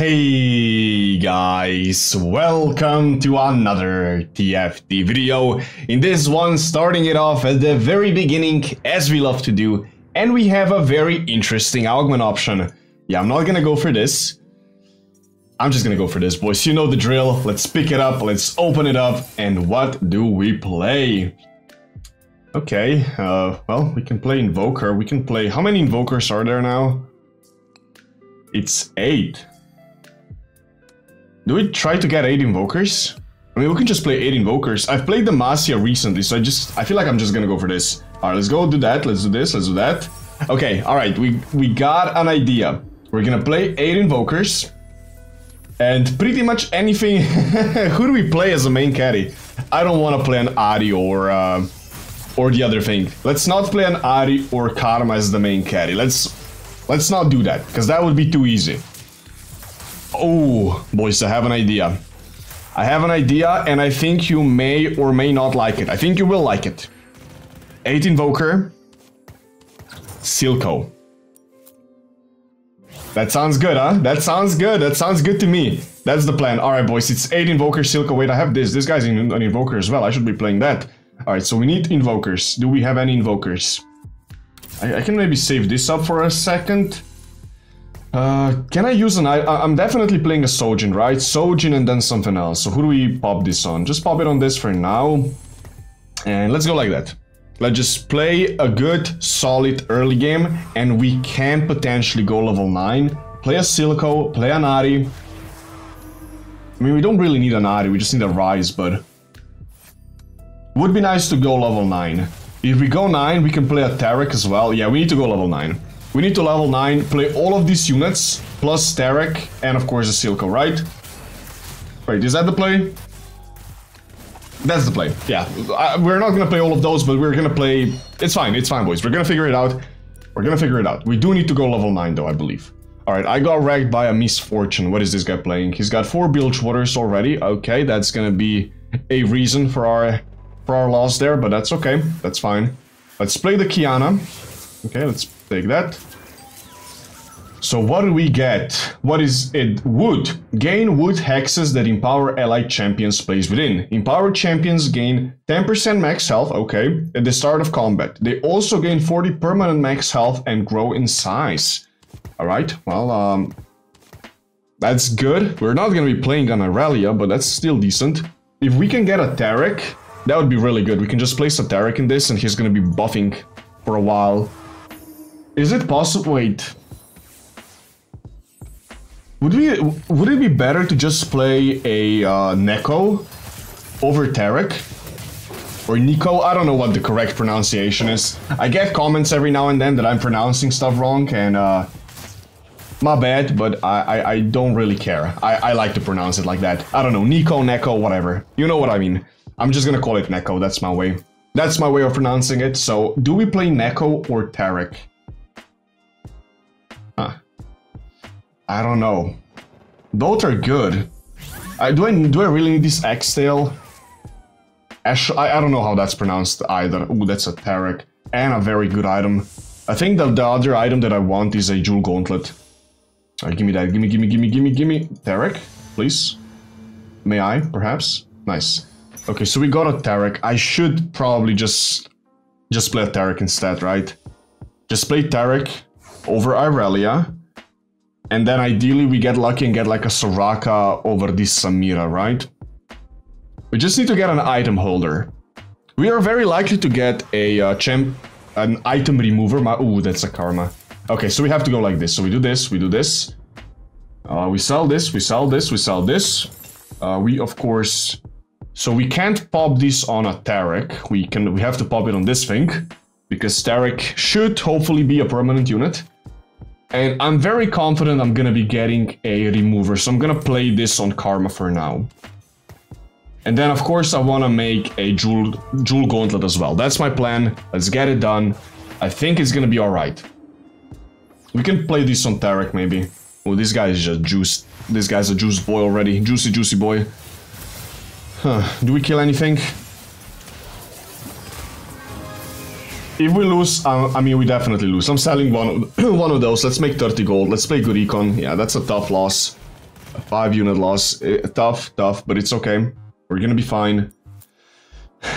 Hey guys, welcome to another TFT video. In this one, starting it off at the very beginning, as we love to do, and we have a very interesting augment option. Yeah, I'm not gonna go for this. I'm just gonna go for this, boys. You know the drill. Let's pick it up, let's open it up, and what do we play? Okay, uh, well, we can play Invoker. We can play... How many Invokers are there now? It's eight. Do we try to get 8 Invokers? I mean, we can just play 8 Invokers. I've played the Demacia recently, so I just... I feel like I'm just gonna go for this. Alright, let's go do that. Let's do this. Let's do that. Okay, alright. We, we got an idea. We're gonna play 8 Invokers. And pretty much anything... Who do we play as a main carry? I don't want to play an Ahri or... Uh, or the other thing. Let's not play an Ahri or Karma as the main carry. Let's... Let's not do that, because that would be too easy. Oh, boys, I have an idea. I have an idea, and I think you may or may not like it. I think you will like it. 8 Invoker. Silco. That sounds good, huh? That sounds good. That sounds good to me. That's the plan. Alright, boys, it's 8 Invoker, Silco. Wait, I have this. This guy's an Invoker as well. I should be playing that. Alright, so we need Invokers. Do we have any Invokers? I, I can maybe save this up for a second. Uh, can I use an... I, I'm definitely playing a Sojin, right? Sojin and then something else. So who do we pop this on? Just pop it on this for now. And let's go like that. Let's just play a good, solid early game. And we can potentially go level 9. Play a Silco, play an Ahri. I mean, we don't really need an Ahri, we just need a Ryze, but... Would be nice to go level 9. If we go 9, we can play a Taric as well. Yeah, we need to go level 9. We need to level 9, play all of these units, plus Taric, and of course a Silco, right? Wait, is that the play? That's the play, yeah. I, we're not gonna play all of those, but we're gonna play... It's fine, it's fine, boys. We're gonna figure it out. We're gonna figure it out. We do need to go level 9, though, I believe. Alright, I got wrecked by a Miss Fortune. What is this guy playing? He's got 4 Bilgewaters already. Okay, that's gonna be a reason for our, for our loss there, but that's okay. That's fine. Let's play the Qiyana. Okay, let's Take that. So what do we get? What is it? Wood. Gain wood hexes that empower allied champions placed within. Empowered champions gain 10% max health, okay, at the start of combat. They also gain 40 permanent max health and grow in size. Alright, well, um... That's good. We're not gonna be playing on Irelia, but that's still decent. If we can get a Taric, that would be really good. We can just place a Taric in this and he's gonna be buffing for a while. Is it possible? Wait. Would we? Would it be better to just play a uh, Neko over Taric? Or Nico? I don't know what the correct pronunciation is. I get comments every now and then that I'm pronouncing stuff wrong, and uh, my bad, but I, I, I don't really care. I, I like to pronounce it like that. I don't know, Nico, Neko, whatever. You know what I mean. I'm just gonna call it Neko, that's my way. That's my way of pronouncing it. So, do we play Neko or Taric? I don't know. Both are good. I, do I do I really need this X-Tail? Ash I, I don't know how that's pronounced either. Ooh, that's a Taric. And a very good item. I think that the other item that I want is a Jewel Gauntlet. Give me that. Give me, give me, give me, give me, give me. Taric, please. May I, perhaps? Nice. Okay, so we got a Taric. I should probably just just play a Taric instead, right? Just play Taric over Irelia. And then ideally we get lucky and get like a Soraka over this Samira, right? We just need to get an item holder. We are very likely to get a uh, champ, an item remover. Ooh, that's a karma. Okay, so we have to go like this. So we do this, we do this. Uh, we sell this, we sell this, we sell this. Uh, we, of course... So we can't pop this on a Taric. We can. We have to pop it on this thing. Because Taric should hopefully be a permanent unit. And I'm very confident I'm gonna be getting a remover, so I'm gonna play this on Karma for now. And then of course I wanna make a Jewel, Jewel Gauntlet as well. That's my plan, let's get it done. I think it's gonna be alright. We can play this on Taric, maybe. Oh, this guy is just juiced. This guy's a juice boy already. Juicy, juicy boy. Huh. Do we kill anything? If we lose, uh, I mean, we definitely lose. I'm selling one of, one of those. Let's make 30 gold. Let's play good econ. Yeah, that's a tough loss. A five unit loss. Eh, tough, tough, but it's okay. We're gonna be fine.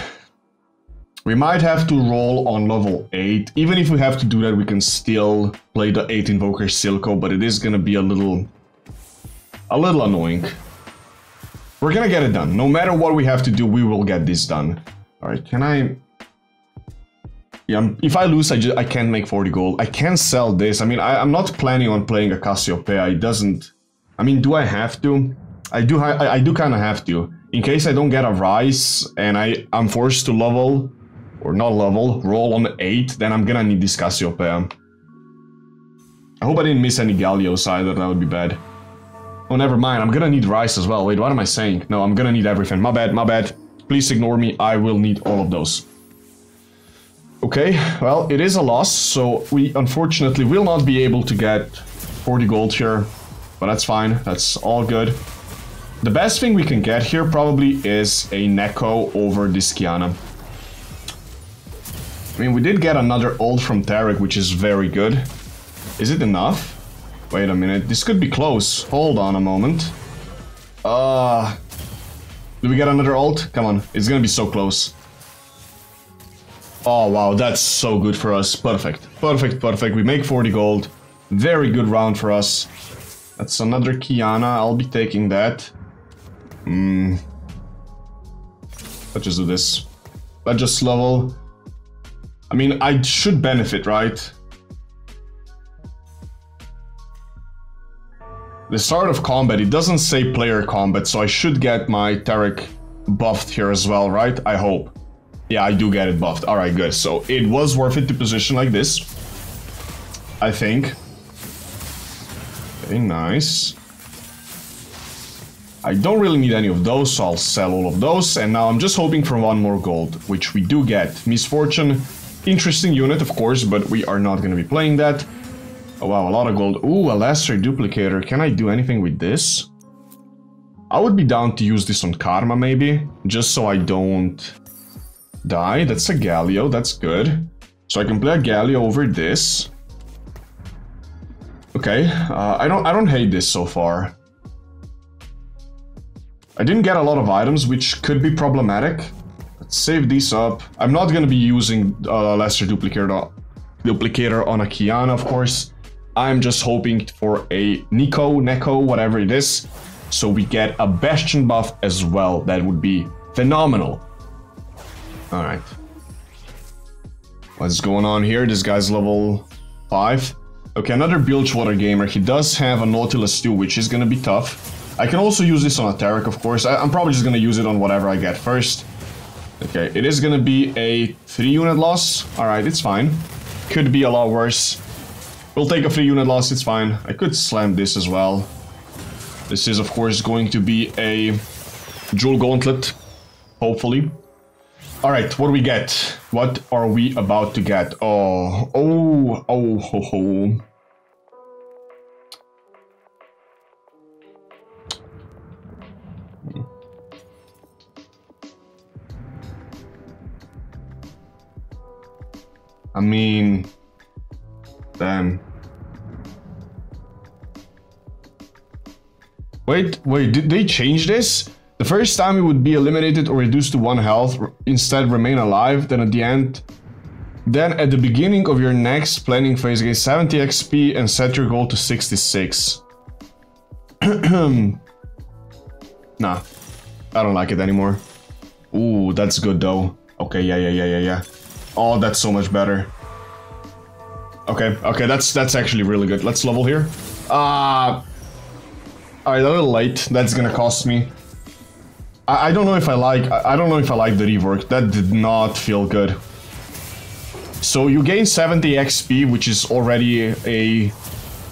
We might have to roll on level 8. Even if we have to do that, we can still play the 8 Invoker Silco, but it is gonna be a little... a little annoying. We're gonna get it done. No matter what we have to do, we will get this done. Alright, can I... Yeah, if I lose, I, just, I can't make 40 gold. I can sell this. I mean, I, am not planning on playing a Cassiopeia. It doesn't... I mean, do I have to? I do, I, I do kind of have to. In case I don't get a Ryze and I, I'm forced to level, or not level, roll on 8, then I'm gonna need this Cassiopeia. I hope I didn't miss any Galios either, that would be bad. Oh, never mind, I'm gonna need Ryze as well. Wait, what am I saying? No, I'm gonna need everything. My bad, my bad. Please ignore me, I will need all of those. Okay, well, it is a loss, so we unfortunately will not be able to get 40 gold here. But that's fine, that's all good. The best thing we can get here probably is a Neko over this Qiyana. I mean, we did get another ult from Taric, which is very good. Is it enough? Wait a minute, this could be close. Hold on a moment. Uh... Do we get another ult? Come on, it's gonna be so close. Oh wow, that's so good for us. Perfect, perfect, perfect. We make 40 gold. Very good round for us. That's another Qiyana. I'll be taking that. Hmm. Let's just do this. Let's just level. I mean, I should benefit, right? The start of combat, it doesn't say player combat, so I should get my Taric buffed here as well, right? I hope. Yeah, I do get it buffed. Alright, good. So it was worth it to position like this. I think. Okay, nice. I don't really need any of those, so I'll sell all of those. And now I'm just hoping for one more gold, which we do get. Miss Fortune, Interesting unit, of course, but we are not going to be playing that. Oh wow, a lot of gold. Ooh, a Lesser Duplicator. Can I do anything with this? I would be down to use this on Karma, maybe. Just so I don't die. That's a Galio, that's good. So I can play a Galio over this. Okay, uh, I don't I don't hate this so far. I didn't get a lot of items, which could be problematic Let's save these up. I'm not gonna be using uh, Lesser Duplicator, Duplicator on a Qiyana, of course. I'm just hoping for a Nico, Neko, whatever it is, so we get a Bastion buff as well. That would be phenomenal. Alright. What's going on here? This guy's level 5. Okay, another Bilgewater gamer. He does have a Nautilus too, which is gonna be tough. I can also use this on a Taric, of course. I, am probably just gonna use it on whatever I get first. Okay, it is gonna be a 3 unit loss. Alright, it's fine. Could be a lot worse. We'll take a 3 unit loss, it's fine. I could slam this as well. This is of course going to be a Jewel Gauntlet. Hopefully. Alright, what do we get? What are we about to get? Oh, oh, oh, ho, ho. I mean, damn. Wait, wait, did they change this? The first time it would be eliminated or reduced to one health, instead remain alive, then at the end... Then at the beginning of your next planning phase, gain 70 XP and set your goal to 66. nah, I don't like it anymore. Ooh, that's good though. Okay, yeah, yeah, yeah, yeah, yeah. Oh, that's so much better. Okay, okay, that's that's actually really good. Let's level here. Uh, Alright, a little late. That's gonna cost me. I, I don't know if I like... I, I don't know if I like the rework. That did not feel good. So you gain 70 XP, which is already a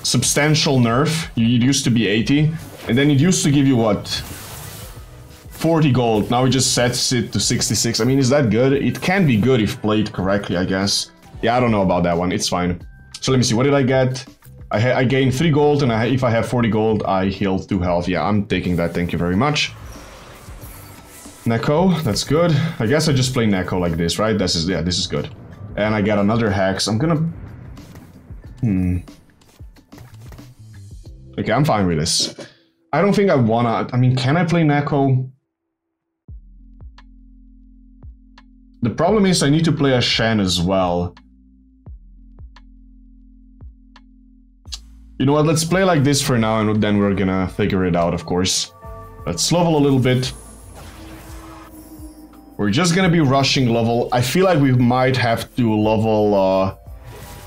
substantial nerf. It used to be 80. And then it used to give you, what, 40 gold. Now it just sets it to 66. I mean, is that good? It can be good if played correctly, I guess. Yeah, I don't know about that one. It's fine. So let me see. What did I get? I, I gained 3 gold, and I, if I have 40 gold, I heal 2 health. Yeah, I'm taking that. Thank you very much. Neko, that's good. I guess I just play Neko like this, right? This is yeah, this is good. And I get another hex. I'm gonna... Hmm. Okay, I'm fine with this. I don't think I wanna... I mean, can I play Neko? The problem is I need to play a Shen as well. You know what, let's play like this for now and then we're gonna figure it out, of course. Let's level a little bit. We're just gonna be rushing level. I feel like we might have to level uh,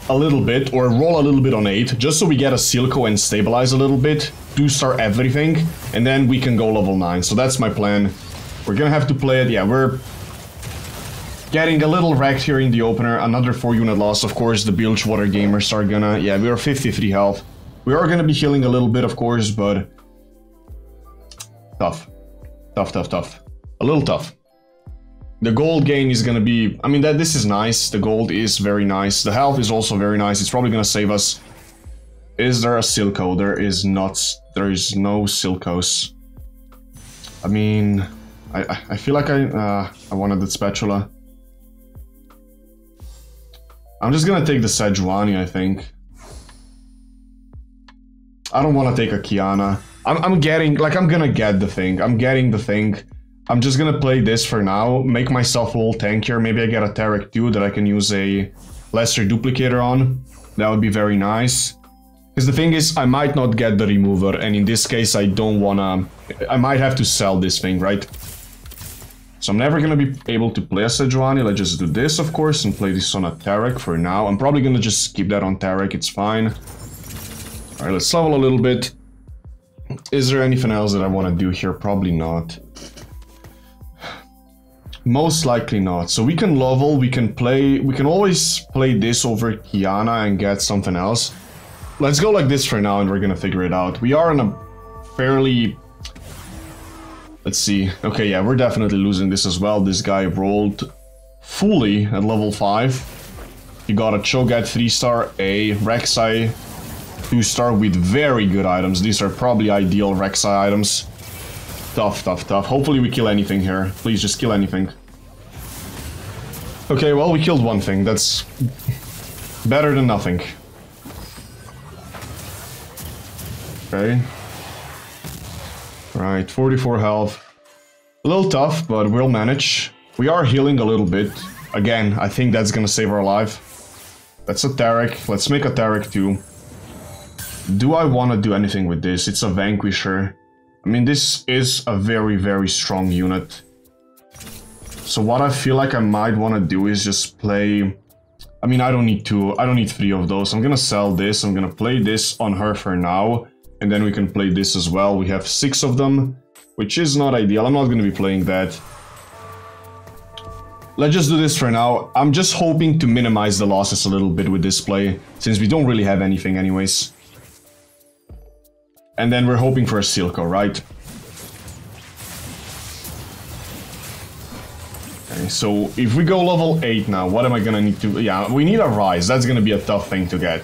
a little bit or roll a little bit on 8 just so we get a Silco and stabilize a little bit, do start everything, and then we can go level 9. So that's my plan. We're gonna have to play it. Yeah, we're getting a little wrecked here in the opener. Another 4 unit loss. Of course, the Bilgewater gamers are gonna... Yeah, we are 53 health. We are to be healing a little bit, of course, but... Tough. Tough, tough, tough. A little tough. The gold gain is going to be... I mean, that this is nice. The gold is very nice. The health is also very nice. It's probably going to save us. Is there a Silco? There is not. There is no Silcos. I mean... I, I feel like I, uh, I wanted the spatula. I'm just gonna take the Sejuani, I think. I don't want to take a Qiyana. I'm, I'm getting, like, I'm gonna get the thing. I'm getting the thing. I'm just gonna play this for now, make myself a little tankier. Maybe I get a Taric too that I can use a lesser duplicator on. That would be very nice. Because the thing is, I might not get the remover, and in this case, I don't wanna... I might have to sell this thing, right? So I'm never gonna be able to play a Sejuani. Let's just do this, of course, and play this on a Taric for now. I'm probably gonna just keep that on Taric, it's fine. Alright, let's level a little bit. Is there anything else that I want to do here? Probably not. Most likely not. So we can level, we can play, we can always play this over Qiyana and get something else. Let's go like this for now and we're gonna figure it out. We are in a fairly... Let's see. Okay, yeah, we're definitely losing this as well. This guy rolled fully at level 5. He got a Cho'Gath 3-star, a Rek'Sai to start with very good items. These are probably ideal Rek'Sai items. Tough, tough, tough. Hopefully we kill anything here. Please just kill anything. Okay, well, we killed one thing. That's better than nothing. Okay. Right, 44 health. A little tough, but we'll manage. We are healing a little bit. Again, I think that's gonna save our life. That's a Taric. Let's make a Taric too. Do I want to do anything with this? It's a Vanquisher. I mean, this is a very, very strong unit. So what I feel like I might want to do is just play... I mean, I don't need two. I don't need three of those. I'm gonna sell this. I'm gonna play this on her for now. And then we can play this as well. We have six of them, which is not ideal. I'm not gonna be playing that. Let's just do this for now. I'm just hoping to minimize the losses a little bit with this play, since we don't really have anything anyways. And then we're hoping for a Silco, right? Okay, so if we go level 8 now, what am I gonna need to... Yeah, we need a Ryze. That's gonna be a tough thing to get.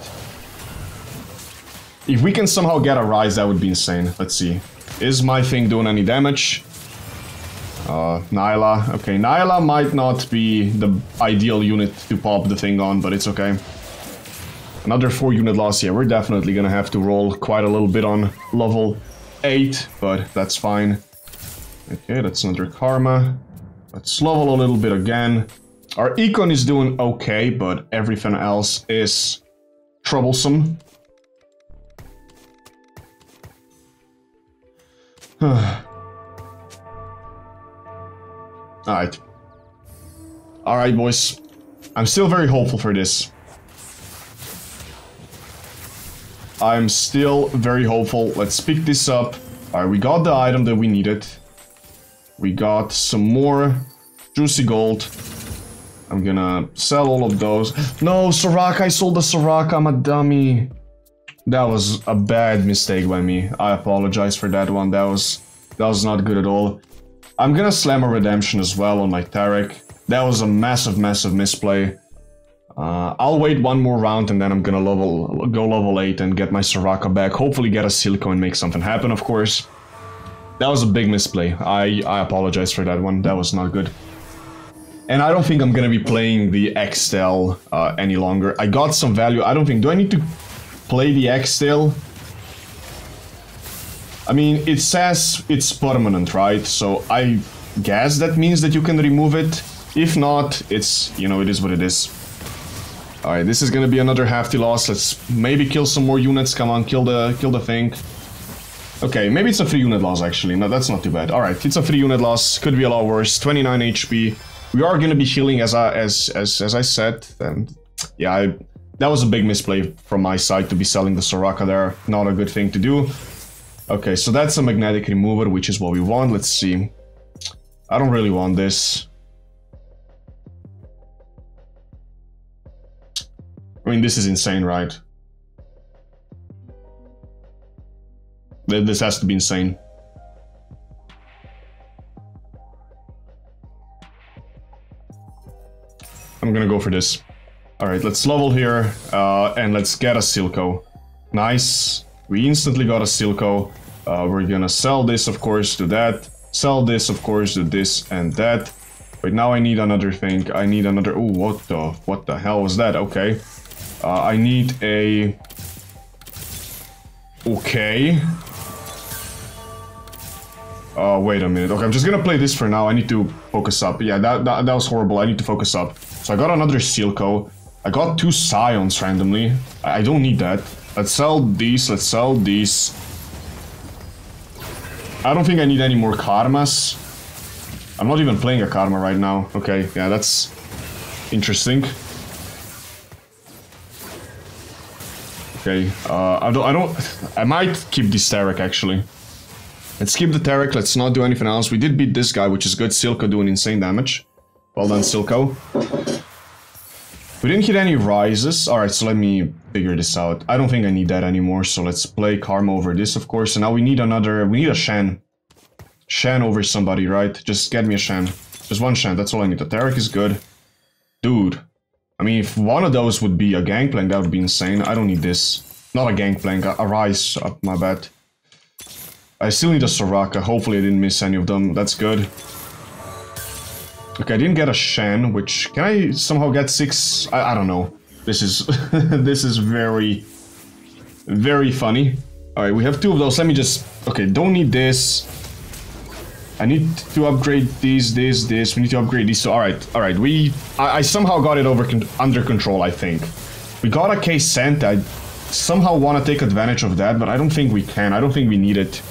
If we can somehow get a Ryze, that would be insane. Let's see. Is my thing doing any damage? Uh, Nilah. Okay, Nilah might not be the ideal unit to pop the thing on, but it's okay. Another 4 unit loss, here. we're definitely gonna have to roll quite a little bit on level 8, but that's fine. Okay, that's another Karma. Let's level a little bit again. Our Econ is doing okay, but everything else is troublesome. Alright. Alright, boys. I'm still very hopeful for this. I'm still very hopeful. Let's pick this up. Alright, we got the item that we needed. We got some more juicy gold. I'm gonna sell all of those. No, Soraka, I sold the Soraka, I'm a dummy. That was a bad mistake by me. I apologize for that one. That was that was not good at all. I'm gonna slam a redemption as well on my Taric. That was a massive, massive misplay. Uh, I'll wait one more round and then I'm gonna level go level 8 and get my Soraka back. Hopefully get a Silco and make something happen, of course. That was a big misplay. I, I apologize for that one. That was not good. And I don't think I'm gonna be playing the Extel uh, any longer. I got some value. I don't think... Do I need to play the Extel? I mean, it says it's permanent, right? So I guess that means that you can remove it. If not, it's, you know, it is what it is. Alright, this is gonna be another hefty loss. Let's maybe kill some more units. Come on, kill the kill the thing. Okay, maybe it's a 3 unit loss actually. No, that's not too bad. Alright, it's a 3 unit loss. Could be a lot worse. 29 HP. We are gonna be healing as I, as, as, as I said. And yeah, I, that was a big misplay from my side to be selling the Soraka there. Not a good thing to do. Okay, so that's a magnetic remover, which is what we want. Let's see. I don't really want this. I mean, this is insane, right? This has to be insane. I'm gonna go for this. Alright, let's level here, uh, and let's get a Silco. Nice. We instantly got a Silco. Uh, we're gonna sell this, of course, to that. Sell this, of course, to this and that. But now I need another thing. I need another... Oh, what the... What the hell was that? Okay. Uh, I need a... Okay. Oh, wait a minute. Okay, I'm just gonna play this for now. I need to focus up. Yeah, that, that, that was horrible. I need to focus up. So I got another Silco. I got two Scions randomly. I, I don't need that. Let's sell these. Let's sell these. I don't think I need any more Karmas. I'm not even playing a Karma right now. Okay, yeah, that's interesting. Okay, uh, I don't, I don't, I might keep this Taric actually. Let's keep the Taric, let's not do anything else. We did beat this guy, which is good. Silco doing insane damage. Well done, Silco. We didn't hit any Ryzes. Alright, so let me figure this out. I don't think I need that anymore, so let's play Karma over this, of course. And now we need another, we need a Shen. Shen over somebody, right? Just get me a Shen. Just one Shen, that's all I need. The Taric is good. Dude, I mean, if one of those would be a Gangplank, that would be insane. I don't need this. Not a Gangplank, a, a Ryze, uh, my bad. I still need a Soraka. Hopefully I didn't miss any of them. That's good. Okay, I didn't get a Shen, which... Can I somehow get six? I, I don't know. This is... this is very... Very funny. Alright, we have two of those. Let me just... Okay, don't need this. I need to upgrade these, this, this. We need to upgrade these. So, alright, alright. We, I, I, somehow got it over con under control, I think. We got a K'Sante. I somehow want to take advantage of that, but I don't think we can. I don't think we need it.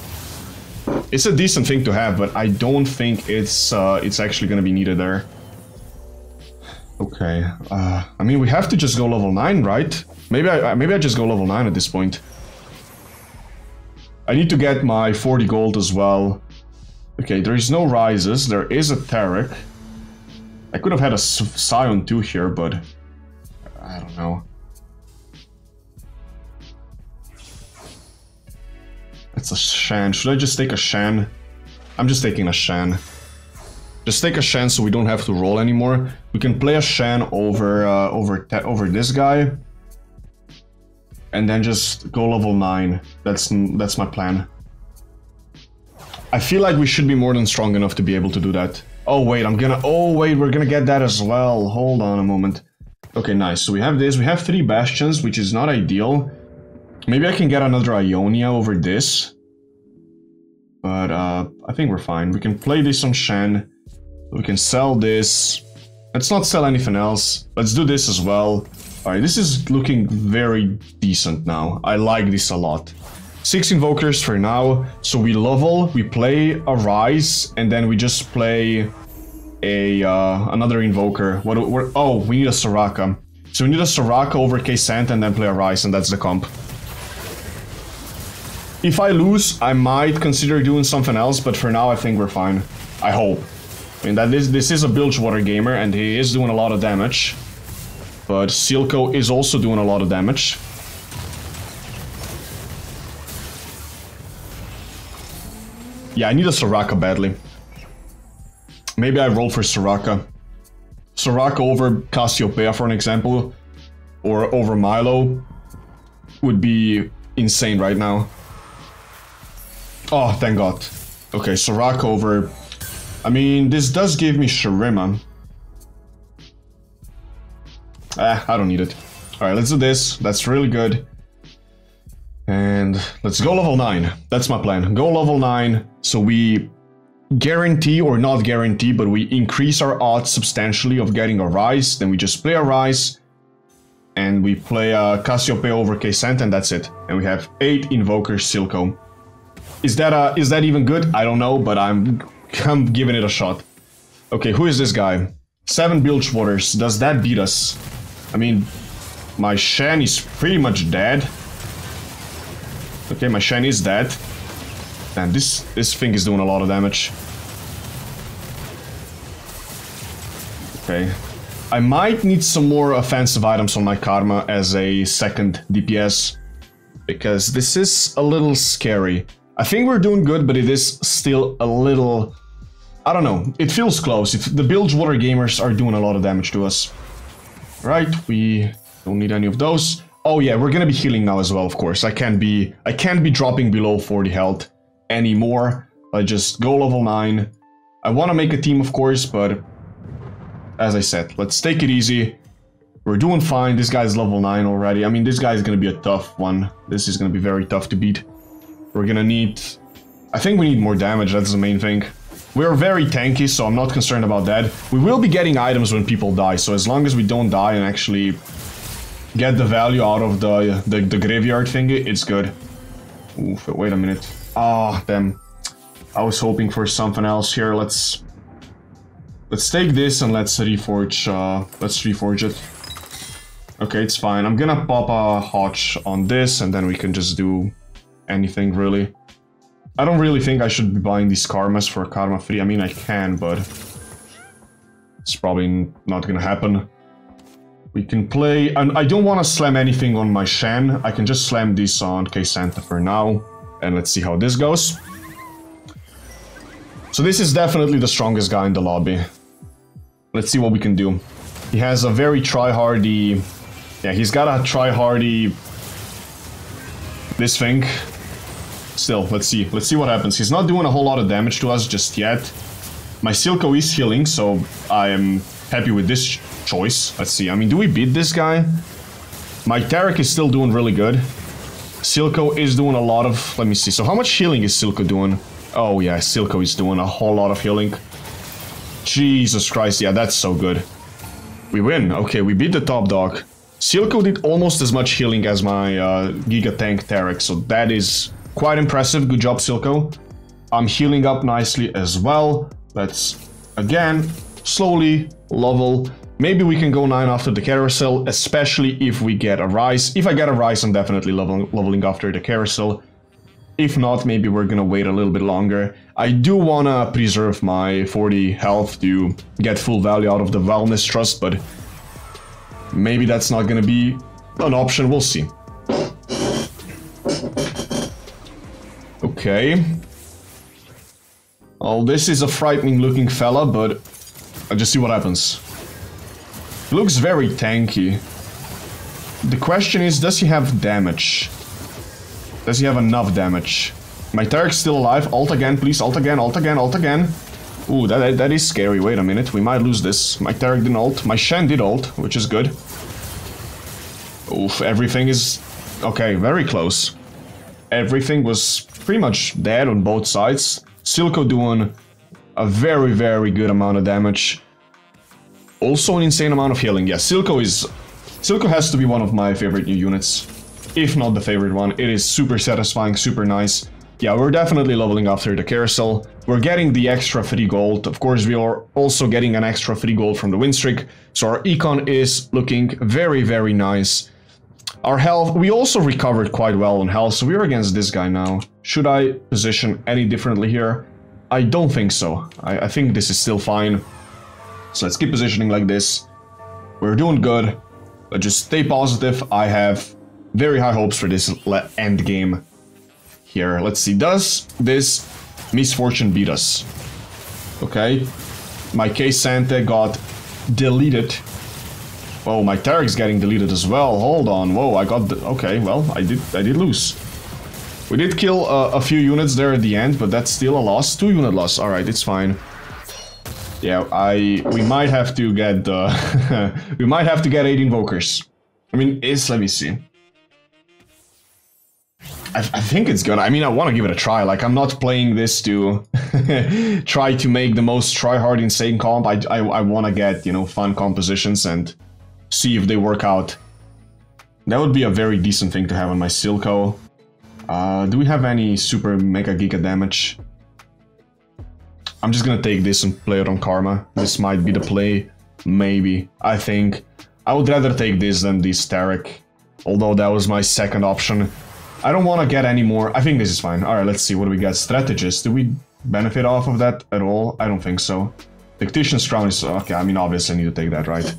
It's a decent thing to have, but I don't think it's uh, it's actually going to be needed there. Okay. Uh, I mean, we have to just go level 9, right? Maybe I, maybe I just go level 9 at this point. I need to get my 40 gold as well. Okay, there is no Ryzes. There is a Taric. I could have had a Scion too here, but I don't know. It's a Shan. Should I just take a Shan? I'm just taking a Shan. Just take a Shan so we don't have to roll anymore. We can play a Shan over uh, over over this guy, and then just go level nine. That's that's my plan. I feel like we should be more than strong enough to be able to do that. Oh wait, I'm gonna... Oh wait, we're gonna get that as well. Hold on a moment. Okay, nice. So we have this. We have three Bastions, which is not ideal. Maybe I can get another Ionia over this. But uh, I think we're fine. We can play this on Shen. We can sell this. Let's not sell anything else. Let's do this as well. Alright, this is looking very decent now. I like this a lot. Six invokers for now. So we level, we play a Ryze, and then we just play a uh, another invoker. What? oh, we need a Soraka. So we need a Soraka over K'Sante and then play a Ryze, and that's the comp. If I lose, I might consider doing something else, but for now I think we're fine. I hope. I mean, that is, this is a Bilgewater gamer, and he is doing a lot of damage. But Silco is also doing a lot of damage. Yeah, I need a Soraka badly. Maybe I roll for Soraka. Soraka over Cassiopeia, for an example, or over Milo, would be insane right now. Oh, thank god. Okay, Soraka over... I mean, this does give me Shurima. Ah, I don't need it. Alright, let's do this. That's really good. And let's go level 9. That's my plan. Go level 9 so we guarantee or not guarantee, but we increase our odds substantially of getting a Ryze. Then we just play a Ryze and we play uh, Cassiopeia over K'Sante and that's it. And we have 8 Invokers Silco. Is that uh, is that even good? I don't know, but I'm, I'm giving it a shot. Okay, who is this guy? 7 Bilgewaters. Does that beat us? I mean, my Shen is pretty much dead. Okay, my Shen is dead. And this, this thing is doing a lot of damage. Okay. I might need some more offensive items on my Karma as a second DPS. Because this is a little scary. I think we're doing good, but it is still a little... I don't know. It feels close. If the Bilgewater gamers are doing a lot of damage to us. Right, we don't need any of those. Oh yeah, we're gonna be healing now as well, of course. I can't be I can't be dropping below 40 health anymore. I just go level 9. I want to make a team, of course, but as I said, let's take it easy. We're doing fine. This guy's level 9 already. I mean, this guy's gonna be a tough one. This is gonna be very tough to beat. We're gonna need... I think we need more damage, that's the main thing. We're very tanky, so I'm not concerned about that. We will be getting items when people die, so as long as we don't die and actually get the value out of the, the, the graveyard thingy, it's good. Oof, wait a minute. Ah, oh, damn. I was hoping for something else here. Let's... Let's take this and let's reforge, uh, let's reforge it. Okay, it's fine. I'm gonna pop a Hotch on this and then we can just do anything, really. I don't really think I should be buying these Karmas for Karma free. I mean, I can, but... It's probably not gonna happen. We can play... And I don't want to slam anything on my Shen. I can just slam this on K'Sante for now. And let's see how this goes. So this is definitely the strongest guy in the lobby. Let's see what we can do. He has a very try-hardy... Yeah, he's got a try-hardy... This thing. Still, let's see. Let's see what happens. He's not doing a whole lot of damage to us just yet. My Silco is healing, so I am happy with this choice. Let's see. I mean, do we beat this guy? My Taric is still doing really good. Silco is doing a lot of... Let me see. So how much healing is Silco doing? Oh yeah, Silco is doing a whole lot of healing. Jesus Christ, yeah, that's so good. We win. Okay, we beat the top dog. Silco did almost as much healing as my uh, Giga Tank Taric, so that is quite impressive. Good job, Silco. I'm healing up nicely as well. Let's, again, slowly level. Maybe we can go 9 after the carousel, especially if we get a Ryze. If I get a Ryze, I'm definitely leveling, leveling after the carousel. If not, maybe we're gonna wait a little bit longer. I do wanna preserve my 40 health to get full value out of the Wellness Trust, but maybe that's not gonna be an option, we'll see. Okay. Well, this is a frightening looking fella, but I'll just see what happens. Looks very tanky. The question is, does he have damage? Does he have enough damage? My Taric's still alive. Alt again, please. Alt again, alt again, alt again. Ooh, that, that is scary. Wait a minute. We might lose this. My Taric didn't alt. My Shen did alt, which is good. Oof, everything is... Okay, very close. Everything was pretty much dead on both sides. Silco doing a very, very good amount of damage. Also an insane amount of healing. Yeah, Silco is... Silco has to be one of my favorite new units if not the favorite one. It is super satisfying, super nice. Yeah, we're definitely leveling after the carousel. We're getting the extra free gold. Of course, we are also getting an extra free gold from the win streak. So our econ is looking very, very nice. Our health, we also recovered quite well on health, so we're against this guy now. Should I position any differently here? I don't think so. I, I think this is still fine. So let's keep positioning like this. We're doing good. But just stay positive. I have very high hopes for this end game here. Let's see, does this Miss Fortune beat us? Okay, my K'Sante got deleted. Oh, my Taric's getting deleted as well. Hold on, whoa, I got, okay, well, I did, I did lose. We did kill uh, a few units there at the end, but that's still a loss. Two unit loss, alright, it's fine. Yeah, I, we might have to get, uh, we might have to get 8 invokers. I mean, is, let me see. I, I think it's gonna. I mean, I want to give it a try. Like, I'm not playing this to try to make the most try-hard insane comp. I, I, I want to get, you know, fun compositions and see if they work out. That would be a very decent thing to have on my Silco. Uh, do we have any super mega giga damage? I'm just gonna take this and play it on Karma. This might be the play. Maybe. I think. I would rather take this than this Taric. Although that was my second option. I don't want to get any more. I think this is fine. Alright, let's see. What we get? Strategist. Do we benefit off of that at all? I don't think so. Tactician's Crown is... Okay, I mean, obviously I need to take that, right?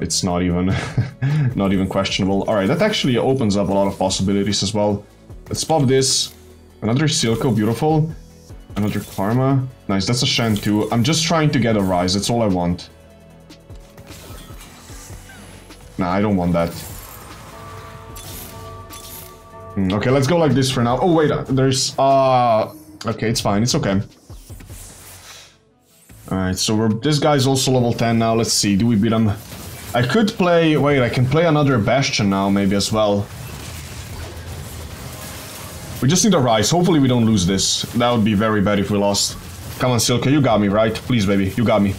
It's not even... not even questionable. Alright, that actually opens up a lot of possibilities as well. Let's pop this. Another Silco, beautiful. Another Karma. Nice, that's a Shen too. I'm just trying to get a Ryze, that's all I want. Nah, I don't want that. Mm, okay, let's go like this for now. Oh, wait, uh, there's... Uh, okay, it's fine, it's okay. Alright, so we're, this guy's also level 10 now. Let's see, do we beat him? I could play... Wait, I can play another Bastion now, maybe, as well. We just need a Ryze. Hopefully we don't lose this. That would be very bad if we lost. Come on, Silco, you got me, right? Please, baby, you got me.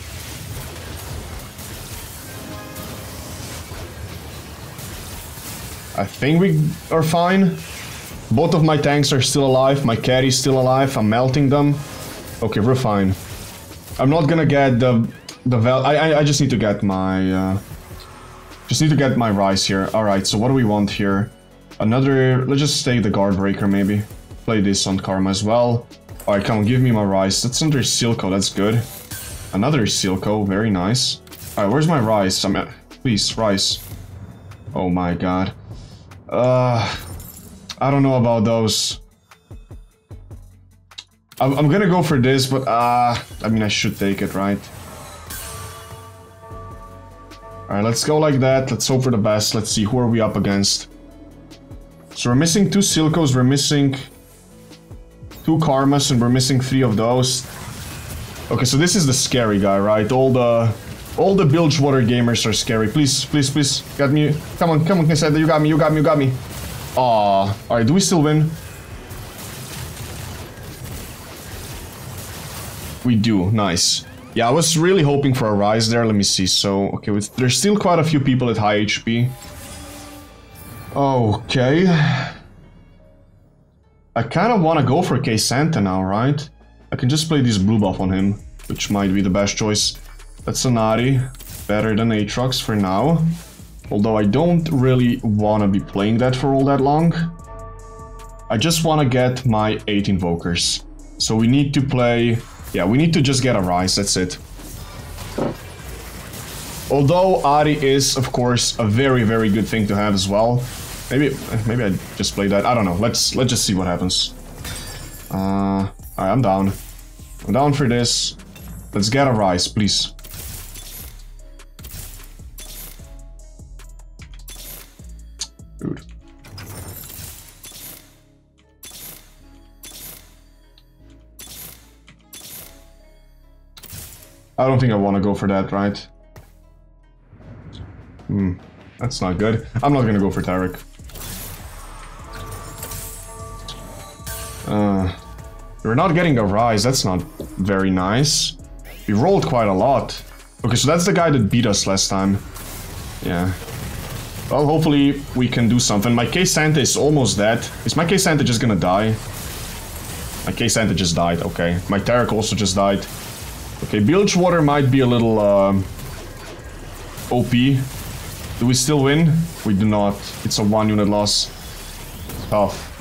I think we are fine. Both of my tanks are still alive. My carry's still alive. I'm melting them. Okay, we're fine. I'm not gonna get the the val. I, I I just need to get my uh, just need to get my Ryze here. All right. So what do we want here? Another. Let's just take the guard breaker maybe. Play this on Karma as well. All right, come on, give me my Ryze. That's under Silco. That's good. Another Silco. Very nice. All right, where's my Ryze? I'm at, please Ryze. Oh my god. Uh, I don't know about those. I'm, I'm gonna go for this, but uh, I mean, I should take it, right? Alright, let's go like that. Let's hope for the best. Let's see, who are we up against? So we're missing two Silcos, we're missing two Karmas, and we're missing three of those. Okay, so this is the scary guy, right? All the all the Bilgewater gamers are scary. Please, please, please, get me. Come on, come on, K'Sante, you got me, you got me, you got me. Aw, alright, do we still win? We do, nice. Yeah, I was really hoping for a Ryze there. Let me see. So, okay, with, there's still quite a few people at high HP. Okay. I kind of want to go for K'Sante now, right? I can just play this blue buff on him, which might be the best choice. That's a Nari. Better than Aatrox for now. Although I don't really want to be playing that for all that long. I just want to get my 8 Invokers. So we need to play... Yeah, we need to just get a Ryze, that's it. Although Ahri is, of course, a very, very good thing to have as well. Maybe maybe I just play that. I don't know. Let's let's just see what happens. Uh, I'm down. I'm down for this. Let's get a Ryze, please. Dude. I don't think I want to go for that, right? Hmm, that's not good. I'm not gonna go for Taric. Uh, we're not getting a Ryze, that's not very nice. We rolled quite a lot. Okay, so that's the guy that beat us last time. Yeah. Well, hopefully we can do something. My K'Sante is almost dead. Is my K'Sante just gonna die? My K'Sante just died, okay. My Taric also just died. Okay, Bilgewater might be a little um, OP. Do we still win? We do not. It's a one unit loss. Tough.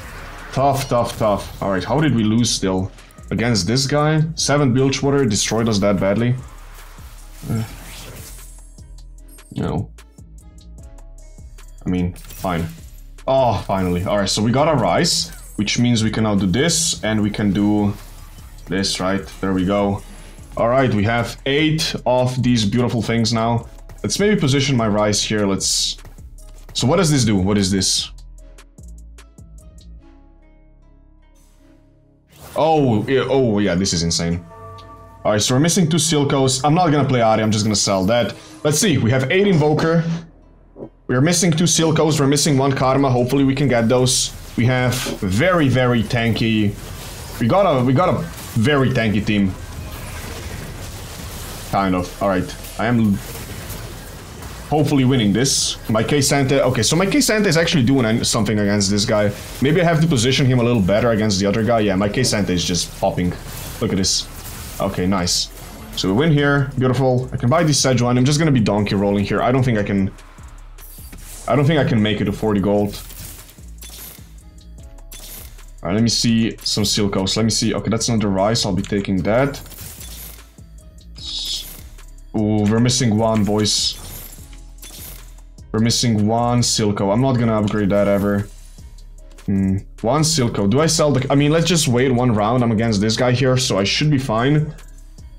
Tough, tough, tough. Alright, how did we lose still? Against this guy? Seven Bilgewater destroyed us that badly? Uh, no. I mean, fine. Oh, finally. Alright, so we got a Ryze, which means we can now do this, and we can do this, right? There we go. Alright, we have eight of these beautiful things now. Let's maybe position my Ryze here. Let's... So what does this do? What is this? Oh, yeah, oh yeah, this is insane. Alright, so we're missing two Silcos. I'm not gonna play Ahri, I'm just gonna sell that. Let's see, we have 8 Invoker. We're missing two Silcos, we're missing one Karma. Hopefully we can get those. We have very, very tanky... We got a, we got a very tanky team. Kind of. Alright. I am hopefully winning this. My K'Sante. Okay, so my K'Sante is actually doing something against this guy. Maybe I have to position him a little better against the other guy. Yeah, my K'Sante is just popping. Look at this. Okay, nice. So we win here. Beautiful. I can buy this Sejuani. I'm just gonna be donkey rolling here. I don't think I can... I don't think I can make it to 40 gold. Alright, let me see some Silcos. Let me see. Okay, that's not the rice. I'll be taking that. Ooh, we're missing one, boys. We're missing one Silco. I'm not gonna upgrade that ever. Hmm. One Silco. Do I sell the... I mean, let's just wait one round. I'm against this guy here, so I should be fine.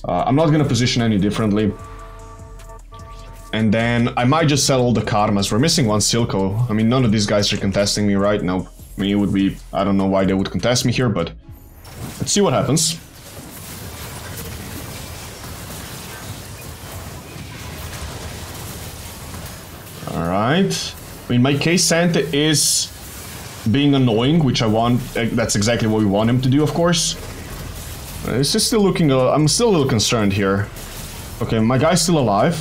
Uh, I'm not gonna position any differently. And then I might just sell all the Karmas. We're missing one Silco. I mean, none of these guys are contesting me right now. I mean, it would be... I don't know why they would contest me here, but... Let's see what happens. Alright. I mean, my K'Sante is being annoying, which I want. Eh, that's exactly what we want him to do, of course. It's just still looking. I'm still a little concerned here. Okay, my guy's still alive.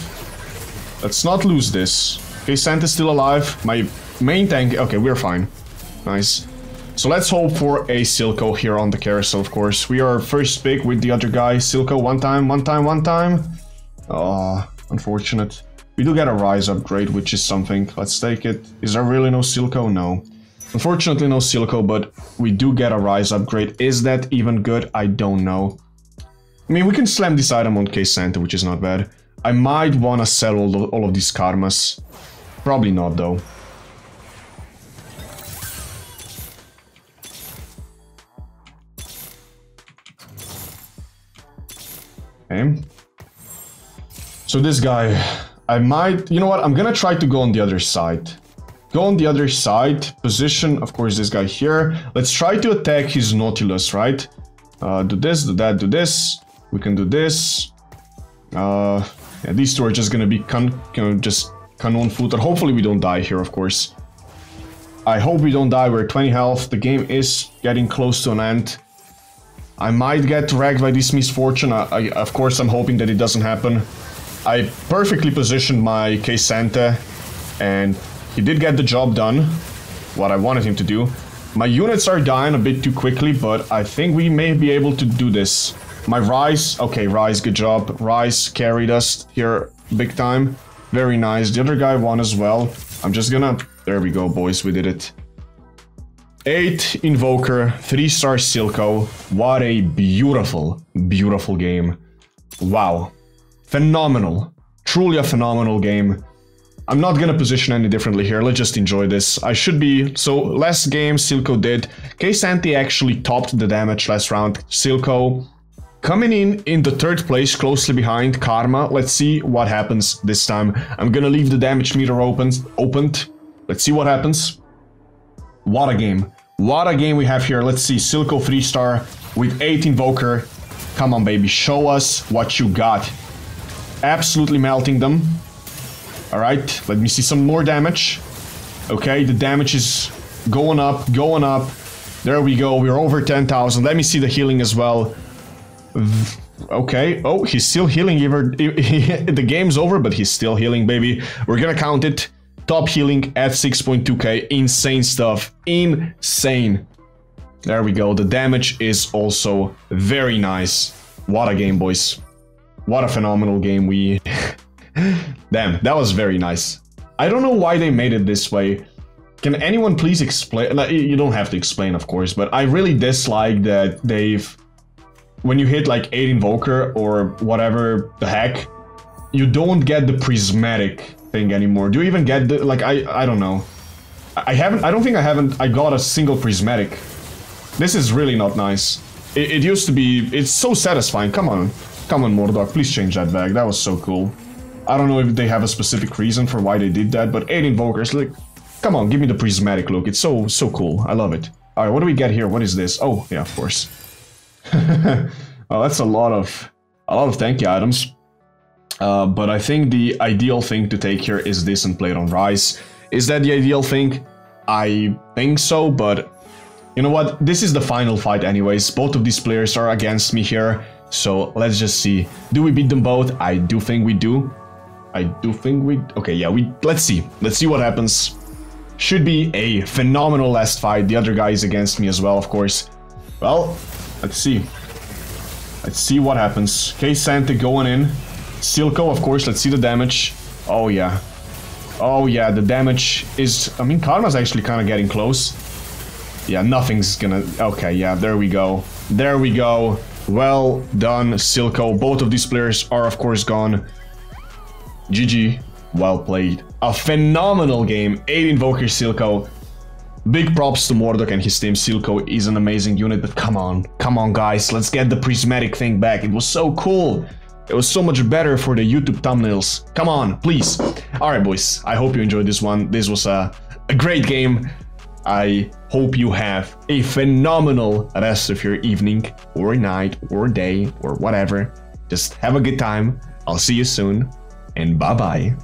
Let's not lose this. Okay, Sante's still alive. My main tank. Okay, we're fine. Nice. So let's hope for a Silco here on the carousel, of course. We are first pick with the other guy. Silco one time, one time, one time. Oh, unfortunate. We do get a Ryze upgrade, which is something. Let's take it. Is there really no Silco? No. Unfortunately, no Silco, but we do get a Ryze upgrade. Is that even good? I don't know. I mean, we can slam this item on K'Sante, which is not bad. I might want to sell all of, all of these Karmas. Probably not, though. Okay. So this guy, I might... You know what? I'm gonna try to go on the other side. Go on the other side, position, of course, this guy here. Let's try to attack his Nautilus, right? Uh, do this, do that, do this. We can do this. Uh, yeah, these two are just gonna be con you know, just canon footed. Hopefully we don't die here, of course. I hope we don't die. We're 20 health. The game is getting close to an end. I might get wrecked by this Miss Fortune. I, I, of course, I'm hoping that it doesn't happen. I perfectly positioned my K'Sante and he did get the job done, what I wanted him to do. My units are dying a bit too quickly, but I think we may be able to do this. My Ryze, okay, Ryze, good job. Ryze carried us here big time. Very nice. The other guy won as well. I'm just gonna... There we go, boys, we did it. 8 Invoker, 3 star Silco. What a beautiful, beautiful game. Wow. Phenomenal. Truly a phenomenal game. I'm not gonna position any differently here, let's just enjoy this. I should be... So, last game Silco did. K'Sante actually topped the damage last round. Silco coming in in the third place, closely behind Karma. Let's see what happens this time. I'm gonna leave the damage meter open, opened. Let's see what happens. What a game. What a game we have here. Let's see, Silco 3 star with 8 Invoker. Come on, baby, show us what you got. Absolutely melting them. Alright, let me see some more damage. Okay, the damage is going up, going up. There we go, we're over 10,000. Let me see the healing as well. Okay, oh, he's still healing. The game's over, but he's still healing, baby. We're gonna count it. Top healing at 6.2k. Insane stuff. Insane. There we go. The damage is also very nice. What a game, boys. What a phenomenal game we Damn, that was very nice. I don't know why they made it this way. Can anyone please explain? Like, You don't have to explain, of course, but I really dislike that they've... When you hit like 8 Invoker or whatever the heck, you don't get the prismatic thing anymore. Do you even get the... Like, I, I don't know. I haven't... I don't think I haven't... I got a single prismatic. This is really not nice. It, it used to be... It's so satisfying. Come on. Come on, Mortdog. Please change that back. That was so cool. I don't know if they have a specific reason for why they did that, but 8 invokers, like, come on, give me the prismatic look. It's so, so cool. I love it. Alright, what do we get here? What is this? Oh, yeah, of course. well, that's a lot of, a lot of tanky items. Uh, but I think the ideal thing to take here is this and play it on Ryze. Is that the ideal thing? I think so, but You know what? This is the final fight anyways. Both of these players are against me here. So let's just see. Do we beat them both? I do think we do. I do think we... Okay, yeah, we... Let's see. Let's see what happens. Should be a phenomenal last fight. The other guy is against me as well, of course. Well, let's see. Let's see what happens. Okay, Sante going in. Silco, of course, let's see the damage. Oh, yeah. Oh, yeah, the damage is... I mean, Karma's actually kind of getting close. Yeah, nothing's gonna... Okay, yeah, there we go. There we go. Well done, Silco. Both of these players are, of course, gone. GG. Well played. A phenomenal game. 8 Invoker Silco. Big props to Mortdog and his team. Silco is an amazing unit, but come on. Come on, guys. Let's get the prismatic thing back. It was so cool. It was so much better for the YouTube thumbnails. Come on, please. Alright, boys. I hope you enjoyed this one. This was a, a great game. I hope you have a phenomenal rest of your evening, or night, or day, or whatever. Just have a good time. I'll see you soon, and bye-bye.